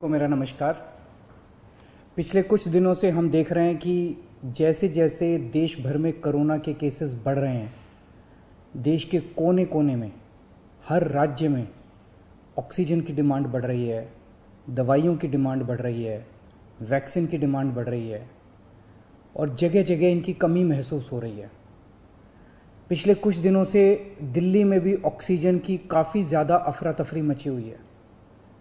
को मेरा नमस्कार। पिछले कुछ दिनों से हम देख रहे हैं कि जैसे जैसे देश भर में कोरोना के केसेस बढ़ रहे हैं, देश के कोने कोने में, हर राज्य में ऑक्सीजन की डिमांड बढ़ रही है, दवाइयों की डिमांड बढ़ रही है, वैक्सीन की डिमांड बढ़ रही है और जगह जगह इनकी कमी महसूस हो रही है। पिछले कुछ दिनों से दिल्ली में भी ऑक्सीजन की काफ़ी ज़्यादा अफरा तफरी मची हुई है।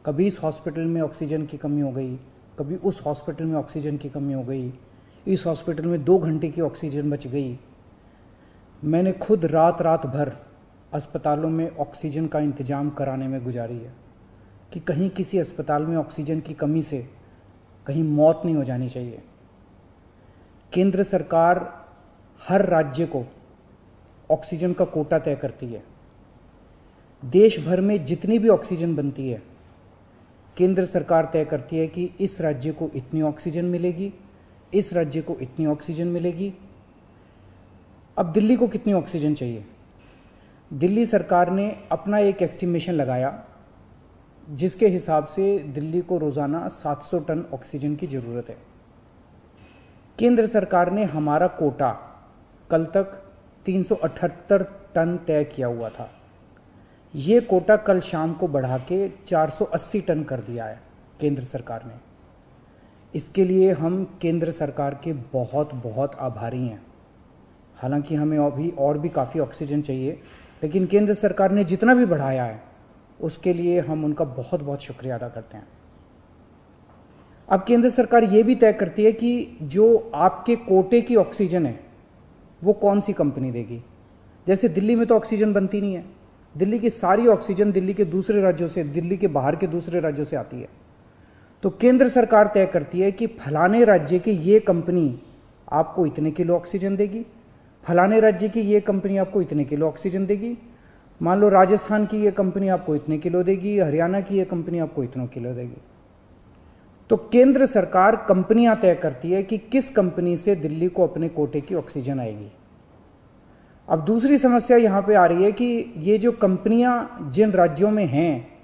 कभी इस हॉस्पिटल में ऑक्सीजन की कमी हो गई, कभी उस हॉस्पिटल में ऑक्सीजन की कमी हो गई, इस हॉस्पिटल में दो घंटे की ऑक्सीजन बच गई। मैंने खुद रात रात भर अस्पतालों में ऑक्सीजन का इंतज़ाम कराने में गुजारी है कि कहीं किसी अस्पताल में ऑक्सीजन की कमी से कहीं मौत नहीं हो जानी चाहिए। केंद्र सरकार हर राज्य को ऑक्सीजन का कोटा तय करती है। देश भर में जितनी भी ऑक्सीजन बनती है केंद्र सरकार तय करती है कि इस राज्य को इतनी ऑक्सीजन मिलेगी, इस राज्य को इतनी ऑक्सीजन मिलेगी। अब दिल्ली को कितनी ऑक्सीजन चाहिए? दिल्ली सरकार ने अपना एक एस्टिमेशन लगाया, जिसके हिसाब से दिल्ली को रोज़ाना 700 टन ऑक्सीजन की ज़रूरत है। केंद्र सरकार ने हमारा कोटा कल तक 378 टन तय किया हुआ था। ये कोटा कल शाम को बढ़ा के 480 टन कर दिया है केंद्र सरकार ने। इसके लिए हम केंद्र सरकार के बहुत बहुत आभारी हैं। हालाँकि हमें अभी और भी काफ़ी ऑक्सीजन चाहिए, लेकिन केंद्र सरकार ने जितना भी बढ़ाया है, उसके लिए हम उनका बहुत बहुत शुक्रिया अदा करते हैं। अब केंद्र सरकार ये भी तय करती है कि जो आपके कोटे की ऑक्सीजन है, वो कौन सी कंपनी देगी? जैसे दिल्ली में तो ऑक्सीजन बनती नहीं है। दिल्ली की सारी ऑक्सीजन दिल्ली के दूसरे राज्यों से, दिल्ली के बाहर के दूसरे राज्यों से आती है। तो केंद्र सरकार तय करती है कि फलाने राज्य की ये कंपनी आपको इतने किलो ऑक्सीजन देगी, फलाने राज्य की ये कंपनी आपको इतने किलो ऑक्सीजन देगी, मान लो राजस्थान की ये कंपनी आपको इतने किलो देगी, हरियाणा की ये कंपनी आपको इतनों किलो देगी। तो केंद्र सरकार कंपनियाँ तय करती है कि किस कंपनी से दिल्ली को अपने कोटे की ऑक्सीजन आएगी। अब दूसरी समस्या यहाँ पे आ रही है कि ये जो कंपनियाँ जिन राज्यों में हैं,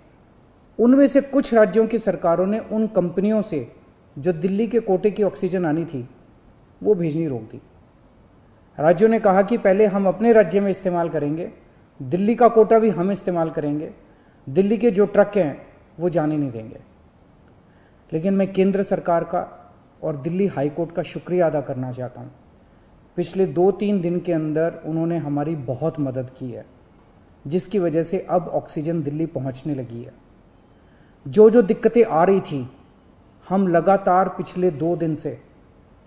उनमें से कुछ राज्यों की सरकारों ने उन कंपनियों से जो दिल्ली के कोटे की ऑक्सीजन आनी थी, वो भेजनी रोक दी। राज्यों ने कहा कि पहले हम अपने राज्य में इस्तेमाल करेंगे, दिल्ली का कोटा भी हम इस्तेमाल करेंगे, दिल्ली के जो ट्रक हैं, वो जाने नहीं देंगे। लेकिन मैं केंद्र सरकार का और दिल्ली हाईकोर्ट का शुक्रिया अदा करना चाहता हूँ। पिछले दो तीन दिन के अंदर उन्होंने हमारी बहुत मदद की है, जिसकी वजह से अब ऑक्सीजन दिल्ली पहुँचने लगी है। जो जो दिक्कतें आ रही थी, हम लगातार पिछले दो दिन से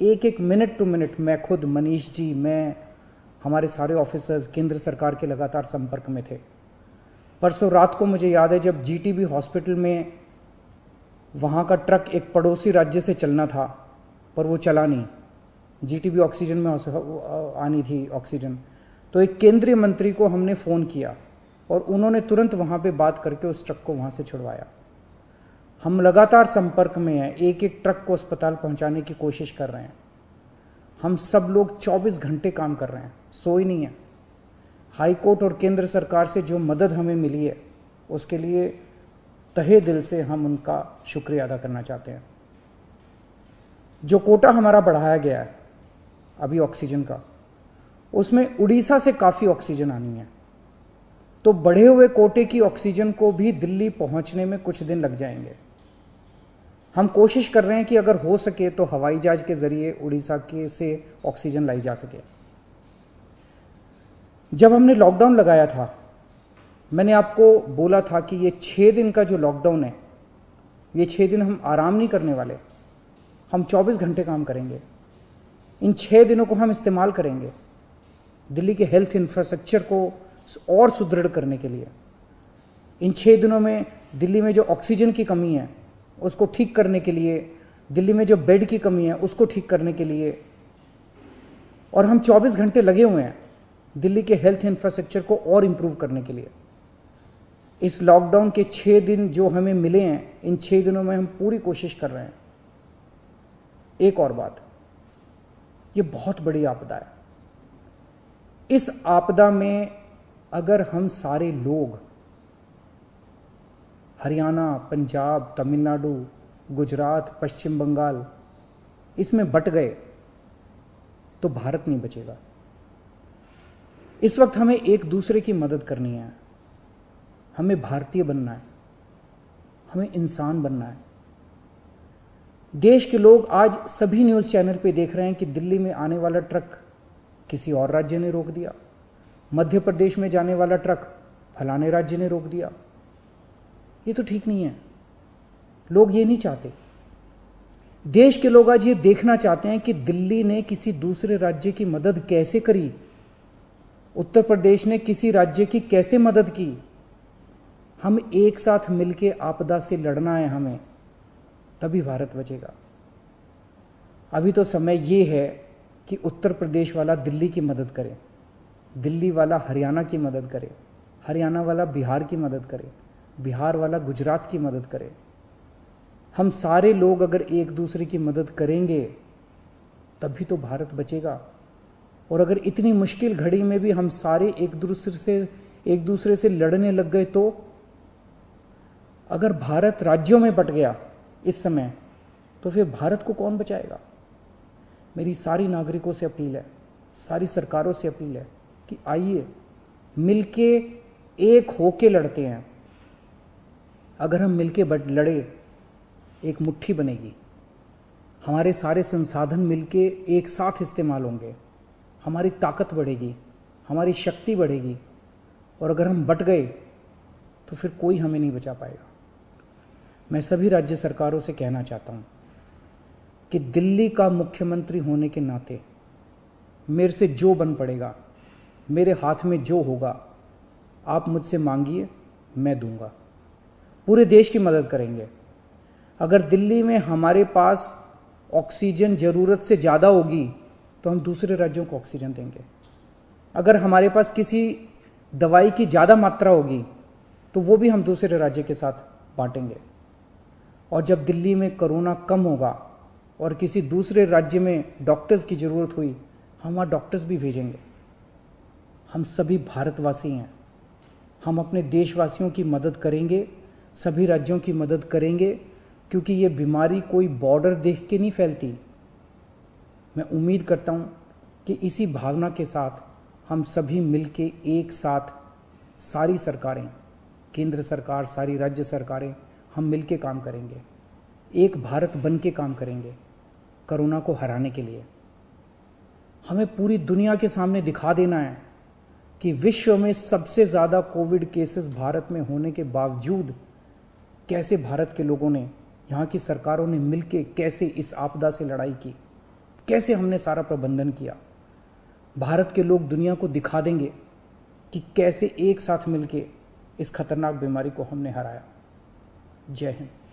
एक एक मिनट टू मिनट मैं खुद, मनीष जी, मैं, हमारे सारे ऑफिसर्स, केंद्र सरकार के लगातार संपर्क में थे। परसों रात को मुझे याद है जब जीटीबी हॉस्पिटल में वहाँ का ट्रक एक पड़ोसी राज्य से चलना था, पर वो चला नहीं। जीटीबी ऑक्सीजन में आनी थी ऑक्सीजन तो एक केंद्रीय मंत्री को हमने फ़ोन किया और उन्होंने तुरंत वहाँ पे बात करके उस ट्रक को वहाँ से छुड़वाया। हम लगातार संपर्क में हैं एक एक ट्रक को अस्पताल पहुँचाने की कोशिश कर रहे हैं। हम सब लोग 24 घंटे काम कर रहे हैं सो ही नहीं है। हाई कोर्ट और केंद्र सरकार से जो मदद हमें मिली है, उसके लिए तहे दिल से हम उनका शुक्रिया अदा करना चाहते हैं। जो कोटा हमारा बढ़ाया गया है अभी ऑक्सीजन का। उसमें उड़ीसा से काफ़ी ऑक्सीजन आनी है। तो बढ़े हुए कोटे की ऑक्सीजन को भी दिल्ली पहुँचने में कुछ दिन लग जाएँगे। हम कोशिश कर रहे हैं कि अगर हो सके तो हवाई जहाज़ के ज़रिए उड़ीसा के से ऑक्सीजन लाई जा सके। जब हमने लॉकडाउन लगाया था, मैंने आपको बोला था कि ये छः दिन का जो लॉकडाउन है, ये छः दिन हम आराम नहीं करने वाले। हम 24 घंटे काम करेंगे। इन छः दिनों को हम इस्तेमाल करेंगे दिल्ली के हेल्थ इंफ्रास्ट्रक्चर को और सुदृढ़ करने के लिए। इन छः दिनों में दिल्ली में जो ऑक्सीजन की कमी है, उसको ठीक करने के लिए, दिल्ली में जो बेड की कमी है, उसको ठीक करने के लिए। और हम 24 घंटे लगे हुए हैं दिल्ली के हेल्थ इंफ्रास्ट्रक्चर को और इम्प्रूव करने के लिए। इस लॉकडाउन के छः दिन जो हमें मिले हैं, इन छः दिनों में हम पूरी कोशिश कर रहे हैं। एक और बात ये बहुत बड़ी आपदा है। इस आपदा में अगर हम सारे लोग हरियाणा, पंजाब, तमिलनाडु, गुजरात, पश्चिम बंगाल इसमें बट गए तो भारत नहीं बचेगा। इस वक्त हमें एक दूसरे की मदद करनी है। हमें भारतीय बनना है। हमें इंसान बनना है। देश के लोग आज सभी न्यूज़ चैनल पे देख रहे हैं कि दिल्ली में आने वाला ट्रक किसी और राज्य ने रोक दिया। मध्य प्रदेश में जाने वाला ट्रक फलाने राज्य ने रोक दिया। ये तो ठीक नहीं है। लोग ये नहीं चाहते। देश के लोग आज ये देखना चाहते हैं कि दिल्ली ने किसी दूसरे राज्य की मदद कैसे करी। उत्तर प्रदेश ने किसी राज्य की कैसे मदद की। हम एक साथ मिलकर आपदा से लड़ना है हमें। तभी भारत बचेगा। अभी तो समय ये है कि उत्तर प्रदेश वाला दिल्ली की मदद करे, दिल्ली वाला हरियाणा की मदद करे, हरियाणा वाला बिहार की मदद करे, बिहार वाला गुजरात की मदद करे। हम सारे लोग अगर एक दूसरे की मदद करेंगे, तभी तो भारत बचेगा। और अगर इतनी मुश्किल घड़ी में भी हम सारे एक दूसरे से, एक दूसरे से लड़ने लग गए तो अगर भारत राज्यों में बट गया इस समय तो फिर भारत को कौन बचाएगा? मेरी सारी नागरिकों से अपील है, सारी सरकारों से अपील है कि आइए, मिलके एक होके लड़ते हैं। अगर हम मिलके बट लड़े, एक मुट्ठी बनेगी। हमारे सारे संसाधन मिलके एक साथ इस्तेमाल होंगे। हमारी ताकत बढ़ेगी, हमारी शक्ति बढ़ेगी, और अगर हम बट गए तो फिर कोई हमें नहीं बचा पाएगा। मैं सभी राज्य सरकारों से कहना चाहता हूँ कि दिल्ली का मुख्यमंत्री होने के नाते मेरे से जो बन पड़ेगा, मेरे हाथ में जो होगा, आप मुझसे मांगिए, मैं दूँगा। पूरे देश की मदद करेंगे। अगर दिल्ली में हमारे पास ऑक्सीजन ज़रूरत से ज़्यादा होगी तो हम दूसरे राज्यों को ऑक्सीजन देंगे। अगर हमारे पास किसी दवाई की ज़्यादा मात्रा होगी तो वो भी हम दूसरे राज्य के साथ बांटेंगे। और जब दिल्ली में कोरोना कम होगा और किसी दूसरे राज्य में डॉक्टर्स की ज़रूरत हुई, हम वहाँ डॉक्टर्स भी भेजेंगे। हम सभी भारतवासी हैं। हम अपने देशवासियों की मदद करेंगे, सभी राज्यों की मदद करेंगे, क्योंकि ये बीमारी कोई बॉर्डर देख के नहीं फैलती। मैं उम्मीद करता हूँ कि इसी भावना के साथ हम सभी मिलके एक साथ सारी सरकारें, केंद्र सरकार, सारी राज्य सरकारें हम मिलके काम करेंगे। एक भारत बन के काम करेंगे, कोरोना को हराने के लिए। हमें पूरी दुनिया के सामने दिखा देना है कि विश्व में सबसे ज़्यादा कोविड केसेस भारत में होने के बावजूद कैसे भारत के लोगों ने, यहाँ की सरकारों ने मिलकर कैसे इस आपदा से लड़ाई की, कैसे हमने सारा प्रबंधन किया। भारत के लोग दुनिया को दिखा देंगे कि कैसे एक साथ मिलके इस खतरनाक बीमारी को हमने हराया। जय हिंद।